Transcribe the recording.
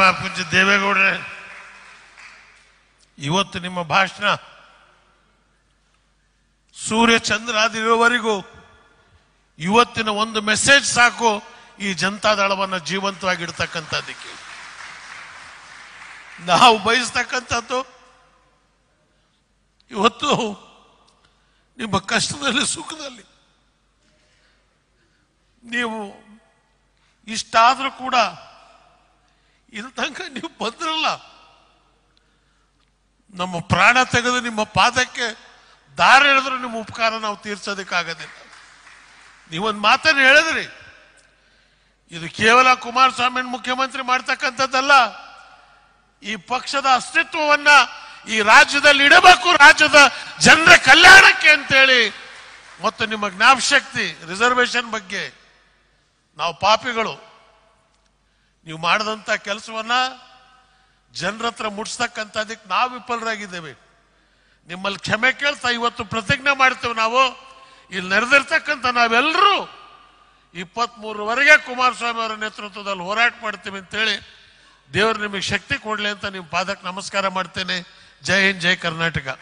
ಪರಮಾತ್ಮ ಪೂಜ್ಯ ದೇವೇಗೌಡ್ರೆ, ಇವತ್ತು ನಿಮ್ಮ ಭಾಷಣ ಸೂರ್ಯ ಚಂದ್ರಾದಿರುವವರೆಗೂ ಇವತ್ತಿನ ಒಂದು ಮೆಸೇಜ್ ಸಾಕು, ಈ ಜನತಾದಳವನ್ನು ಜೀವಂತವಾಗಿಡ್ತಕ್ಕಂಥದ್ದಕ್ಕೆ. ನಾವು ಬಯಸ್ತಕ್ಕಂಥದ್ದು, ಇವತ್ತು ನಿಮ್ಮ ಕಷ್ಟದಲ್ಲಿ, ಸುಖದಲ್ಲಿ ನೀವು ಇಷ್ಟಾದರೂ ಕೂಡ ಇಲ್ಲಿ ತನಕ ನೀವು ಬಂದ್ರಲ್ಲ. ನಮ್ಮ ಪ್ರಾಣ ತೆಗೆದು ನಿಮ್ಮ ಪಾದಕ್ಕೆ ದಾರಿ ಎಳೆದ್ರು ನಿಮ್ಮ ಉಪಕಾರ ನಾವು ತೀರ್ಸೋದಕ್ಕಾಗೋದಿಲ್ಲ. ನೀವೊಂದು ಮಾತನ್ನು ಹೇಳಿದ್ರಿ. ಇದು ಕೇವಲ ಕುಮಾರಸ್ವಾಮಿ ಮುಖ್ಯಮಂತ್ರಿ ಮಾಡ್ತಕ್ಕಂಥದ್ದಲ್ಲ. ಈ ಪಕ್ಷದ ಅಸ್ತಿತ್ವವನ್ನ ಈ ರಾಜ್ಯದಲ್ಲಿ ಇಡಬೇಕು, ರಾಜ್ಯದ ಜನರ ಕಲ್ಯಾಣಕ್ಕೆ ಅಂತೇಳಿ ಮತ್ತು ನಿಮ್ಮ ಜ್ಞಾಪಶಕ್ತಿ ರಿಸರ್ವೇಶನ್ ಬಗ್ಗೆ. ನಾವು ಪಾಪಿಗಳು. ನೀವು ಮಾಡಿದಂಥ ಕೆಲಸವನ್ನ ಜನರ ಹತ್ರ ಮುಟ್ಸ್ತಕ್ಕಂಥದಕ್ಕೆ ನಾವು ವಿಫಲರಾಗಿದ್ದೇವೆ. ನಿಮ್ಮಲ್ಲಿ ಕ್ಷಮೆ ಕೇಳ್ತಾ ಇವತ್ತು ಪ್ರತಿಜ್ಞೆ ಮಾಡ್ತೇವೆ ನಾವು. ಇಲ್ಲಿ ನೆರೆದಿರ್ತಕ್ಕಂಥ ನಾವೆಲ್ಲರೂ ಇಪ್ಪತ್ಮೂರವರೆಗೆ ಕುಮಾರಸ್ವಾಮಿ ಅವರ ನೇತೃತ್ವದಲ್ಲಿ ಹೋರಾಟ ಮಾಡ್ತೀವಿ ಅಂತೇಳಿ ದೇವರು ನಿಮಗೆ ಶಕ್ತಿ ಕೊಡ್ಲಿ ಅಂತ ನಿಮ್ಮ ಪಾದಕ್ಕೆ ನಮಸ್ಕಾರ ಮಾಡ್ತೇನೆ. ಜೈ ಹಿಂದ್, ಜೈ ಕರ್ನಾಟಕ.